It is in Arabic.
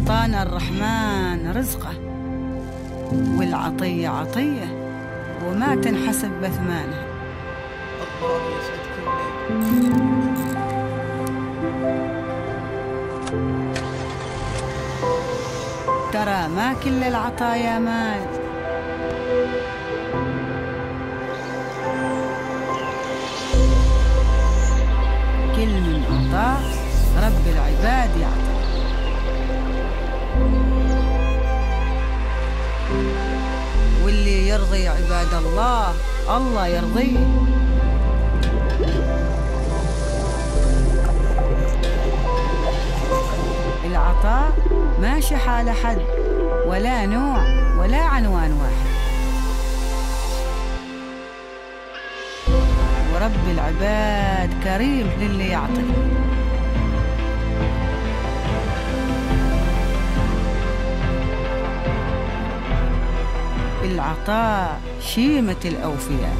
أعطانا الرحمن رزقه والعطية عطية وما تنحسب بثمانها الله ترى ما كل العطايا مال. كل من أعطاه رب العباد يعطي يرضي عباد الله. الله يرضيه العطاء ماشي حال حد ولا نوع ولا عنوان واحد. ورب العباد كريم للي يعطي. العطاء شيمة الأوفياء.